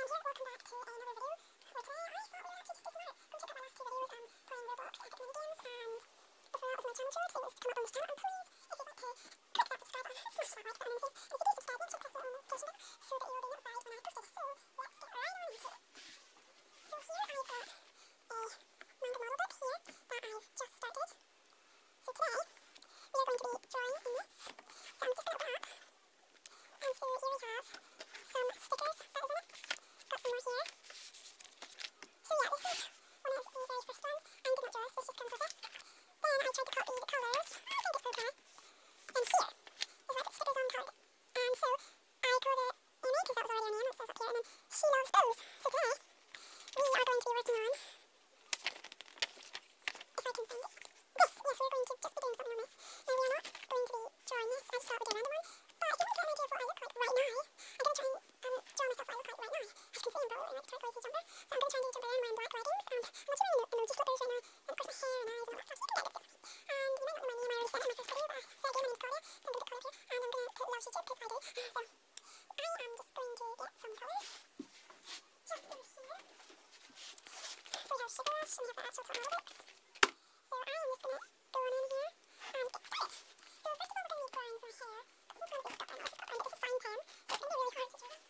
before that you so you'll be notified when I post it. So, trying to Japan wearing black leggings. Um, I'm not wearing emoji slippers right now. And of course my hair and eyes and all that stuff. You can get a And you might not know my name. I already said it in my first video. Uh, so again, my name's Claudia. I'm going to put color here. And I'm going to put lotion too because I did. So I am